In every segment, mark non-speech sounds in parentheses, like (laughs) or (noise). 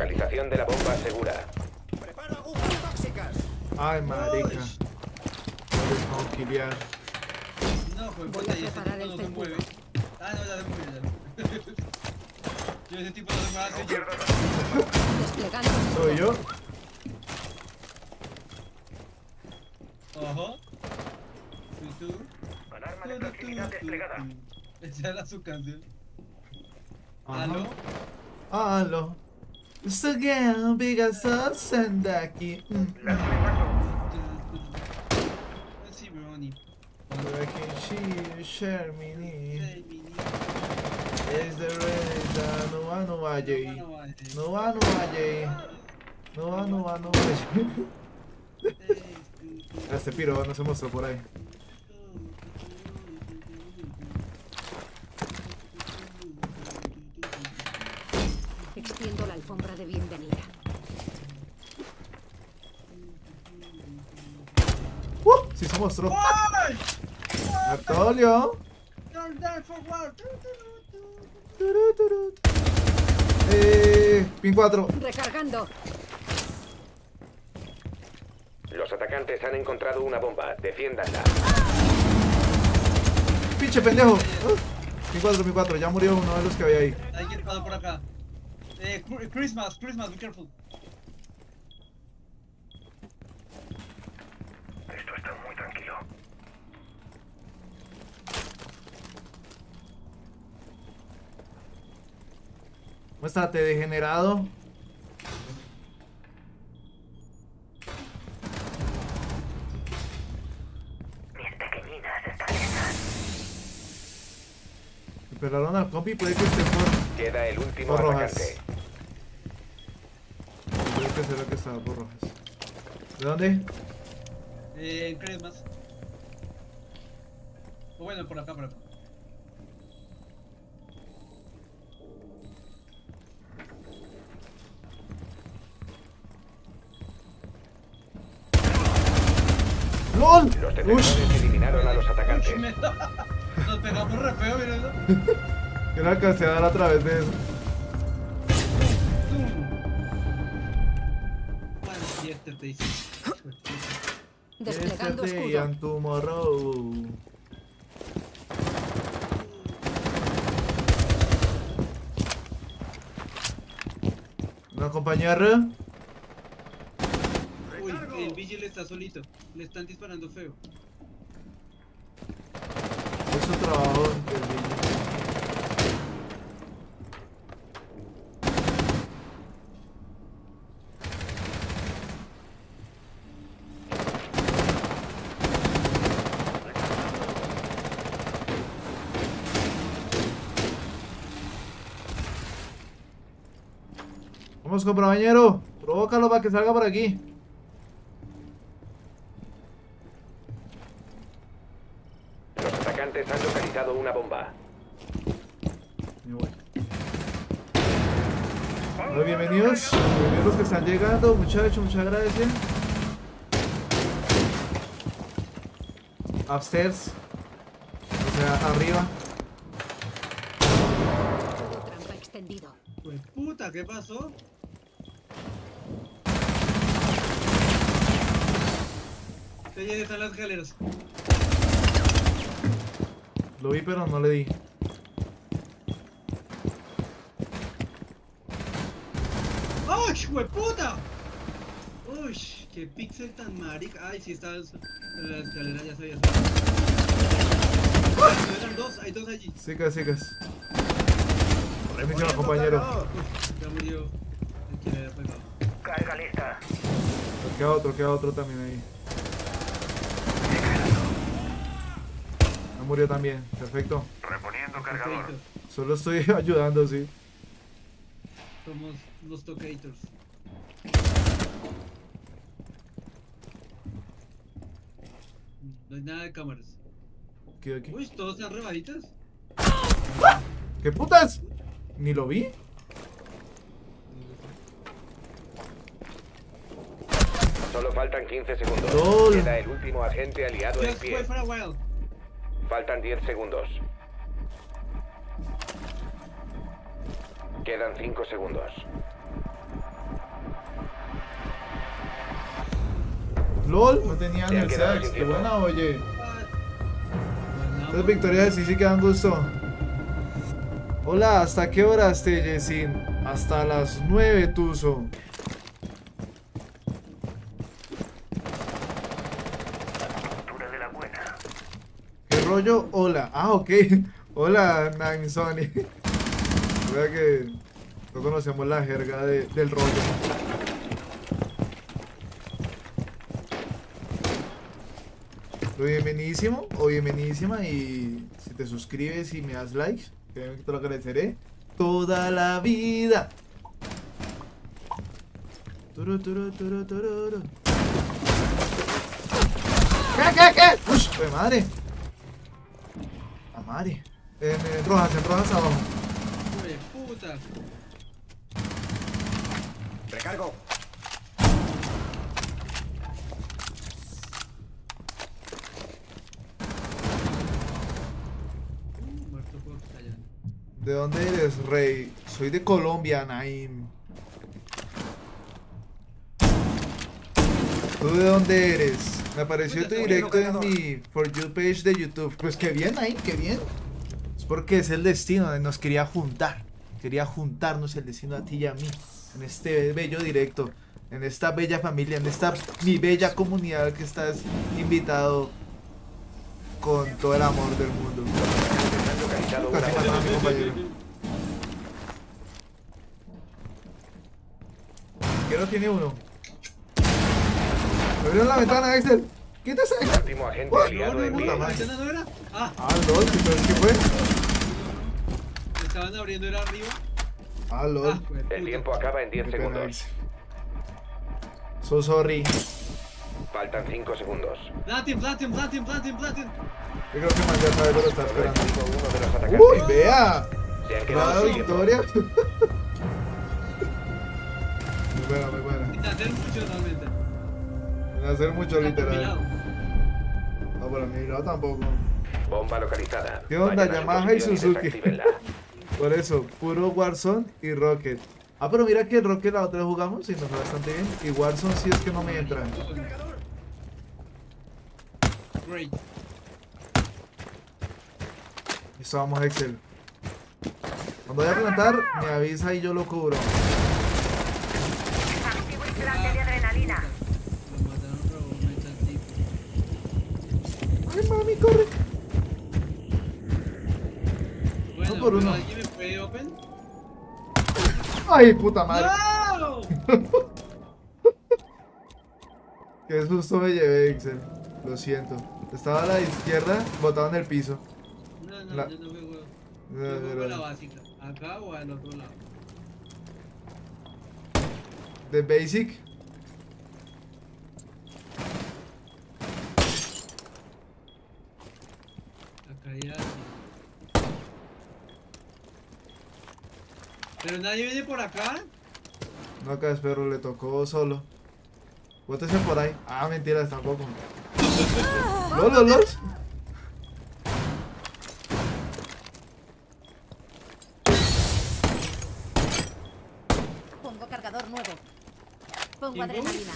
Localización de la bomba segura. ¡Prepara agujas tóxicas! Ay, marica. No killear. No, pues Voy puta, a y ese preparar tipo el no se mueve. Ah, no, ya se mueve, ya. (laughs) Yo ese tipo no se mueve así, yo. Desplegando Soy yo. Ojo. Tú, tú. Alarma tú, tú, tú. Esa era su canción. ¿Aló? Aló. Picasso, senda aquí. Mm. Is the red, no va, no vaya. No, eh. No va, no vaya. No va, no Este piro no se mostró por ahí. Turu, turu. Eh, pin 4. Recargando. Los atacantes han encontrado una bomba. Defiéndanla. Pinche pendejo. Uh, pin 4, pin 4. Ya murió uno de los que había ahí. Hay que pasar por acá. Eh, Christmas, Christmas, be careful. Esto está muy tranquilo. Muéstrate, degenerado. Mis pequeñinas están. Pelaron al compi, puede que esté por. Queda el último Por rojas. Puede que lo que estaba por rojas. ¿De dónde? Eh, Christmas. O bueno, por acá, por acá. ¡LOL! Los ¡Ush! detectores eliminaron a los atacantes. (laughs) Nos pegamos re feo, mira. Yo no (laughs) alcancé a dar a través de eso. Desplegando Yesterday escudo. ¿Una el Vigil está solito. Le están disparando feo. Es su trabajo. Vamos, compañero. Provócalo para que salga por aquí. Los atacantes han localizado una bomba. Y bueno. Hola, bienvenidos. Bienvenidos los que están llegando, muchachos, muchas gracias. Upstairs. O sea, arriba. Trampa extendido. Pues puta, ¿qué pasó? Ella está en las escaleras. Lo vi, pero no le di. ¡Ay, puta! Uy, qué pixel tan marica. Ay, sí está en la escalera, ya sabía. Eran dos, hay dos allí. Sigas, sigas. Buenísimo, compañero. Ya murió el que le había pegado. Carga lista. Queda otro, queda otro también ahí. Murió también. Perfecto. Reponiendo Tocators. Solo estoy (laughs) ayudando, sí. Somos los tocators. No hay nada de cámaras. ¿Qué, qué? Uy, todos están rebaditas. ¿Qué putas? Ni lo vi. Solo faltan 15 segundos. LOL. Queda el último agente aliado en pie. Faltan 10 segundos. Quedan 5 segundos. LOL, no tenía ni el sax. Qué buena, oye. Las victorias sí sí que dan gusto. Hola, ¿hasta qué horas, Tellesin? Hasta las 9, Tuzo. Hola. Ah, ok. (laughs) Hola, Nine Sony. (laughs) Vea que no conocemos la jerga de- del rollo. Lo bienvenidísimo o bienvenidísima y si te suscribes y me das likes, que te lo agradeceré toda la vida. Turu. ¿Qué, qué, qué? ¡Jue madre! ¡La madre! En, en rojas, en rojas abajo. Uy, puta. Recargo. Uh, muerto por allá. ¿De dónde eres, rey? Soy de Colombia, Naim. ¿Tú de dónde eres? Me apareció tu directo en mi For You page de YouTube. Pues qué bien, Naim, qué bien. Es porque es el destino, nos quería juntar. Quería juntarnos el destino a ti y a mí. En este bello directo. En esta bella familia, en esta mi bella comunidad que estás invitado con todo el amor del mundo. Han localizado una Casi bomba. mataron a mi compañero. ¿Qué no tiene uno? Me abrieron la ventana, Axel. Quítese. Último agente Oh, aliado no, en no, pie. puta ¿La ventana no era? Ah, Ah, LOL, ¿pero qué fue? me estaban abriendo, era arriba. Ah, Ah, LOL. jue El puta. tiempo acaba en 10 Qué pena, segundos. Axel. So sorry. Faltan 5 segundos. Platin, platin, platin, platin, platin. Yo creo que Mandel sabe lo está esperando. Uno de los. ¡Uy, vea! Se han quedado victoria. (laughs) muy buena, muy buena. Sin hacer mucho realmente. Hacer mucho literal. No, pero mi lado tampoco. Bomba localizada. ¿Qué onda, Yamaha y Suzuki? Por eso, puro Warzone y Rocket. Ah, pero mira que el Rocket la otra vez jugamos y nos fue bastante bien. Y Warzone sí es que no me entra. Great. Listo, vamos Excel. Cuando vaya a plantar, me avisa y yo lo cubro. Activo implante de adrenalina. Lo mataron, pero no está el tipo. Ay, mami, corre. Bueno, por pero uno. ¿alguien me puede open? Ay, puta madre. ¡No! (laughs) Qué susto me llevé, Excel. Lo siento. Estaba a la izquierda, botado en el piso. No, no, La- yo no juego. No, Yo juego la pero- básica. ¿Acá o al otro lado? De Basic. Pero nadie viene por acá. No, acá espero, le tocó solo. Bótese por ahí. Ah, mentiras, tampoco. ¿Lol, lol, lol? Pongo cargador nuevo. Pongo adrenalina.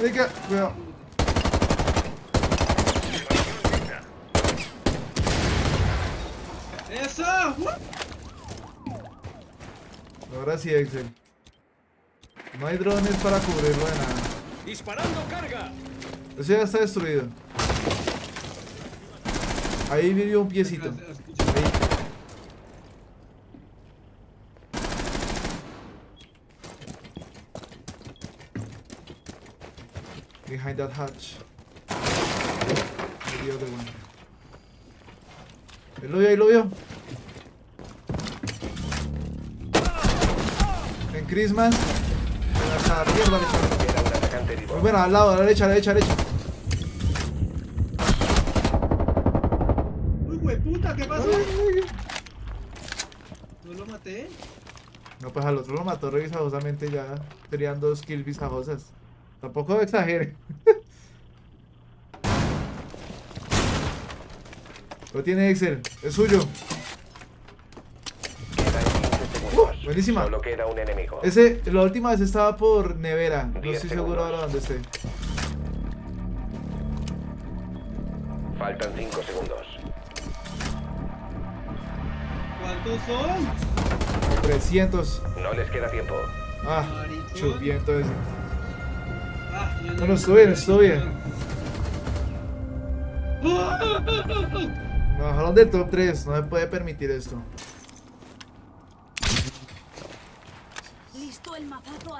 Venga, cuidado. ¡Eso! Ahora sí, Excel. No hay drones para cubrirlo de nada. Disparando carga. Eso ya está destruido. Ahí vivió un piecito. Acá se escucha. Ahí. Behind that hatch. The other one. Ahí lo vio, ahí lo vio. En Christmas. La mierda le buena, al lado, a la derecha, a la derecha, a la derecha. ¡Uy, hueputa! ¿Qué pasó? ¿No lo maté? No, pues al otro lo mató re visajosamente ya. Serían dos kills visajosas. Tampoco exagere. Lo tiene Excel. Es suyo. Quedan 15 segundos. buenísima. Solo queda un enemigo. Ese, la última vez estaba por nevera. No estoy seguro ahora dónde esté. Faltan 5 segundos. ¿Cuántos son? 300. No les queda tiempo. Ah, chupiento ese. Ah, yo Bueno, estuvo bien, estuvo Me bajaron del top 3. No se puede permitir esto. Listo el mazazo a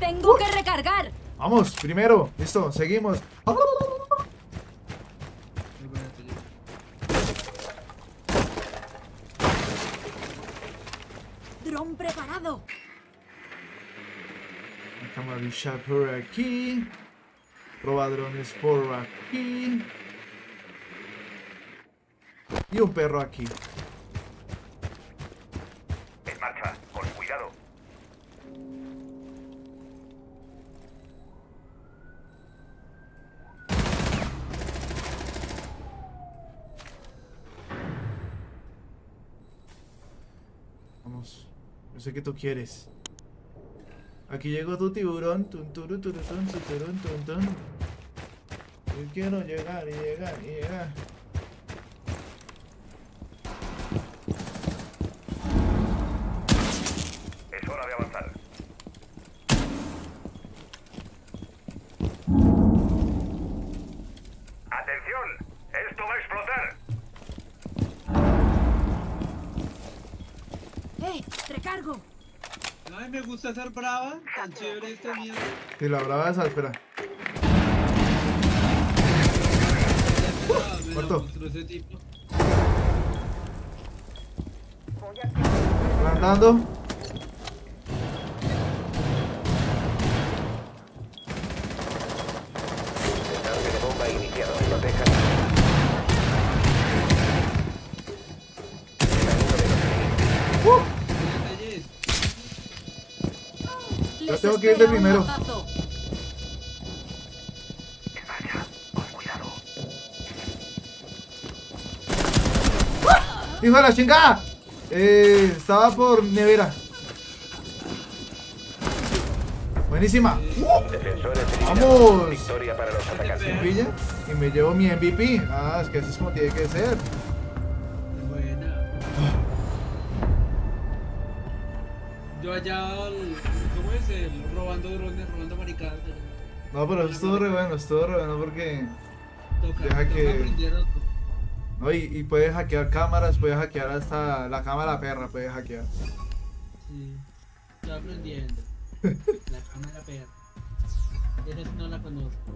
Tengo que recargar. Vamos, primero. Listo, seguimos. Dron preparado. Camarilla por aquí. Probadrones por aquí. Y un perro aquí. En marcha, con cuidado. Vamos. Yo sé que tú quieres. Aquí llegó tu tiburón. Tun, turu, turu, tun, tu, turun, tun, tun. Yo quiero llegar y llegar y llegar. Es hora de avanzar. ¡Atención! ¡Esto va a explotar! Eh, recargo. Ay, me gusta ser brava. Tan chévere esta mierda. Si la brava esa, espera. Detalles. Les tengo que ir de primero. ¡Hijo de la chingada! Eh, estaba por nevera. Buenísima. Defensores ¡Vamos! Victoria para los atacantes. Pilla y me llevo mi MVP. Ah, es que así es como tiene que ser. Buena. Yo allá, al- ¿cómo es? El robando drones, robando maricadas. No, pero estuvo re bueno, estuvo re bueno porque. Toca, Deja que-. No, y, y puede hackear cámaras, puede hackear hasta la cámara perra, puede hackear. Sí, estoy aprendiendo. La cámara perra. Esa no la conozco.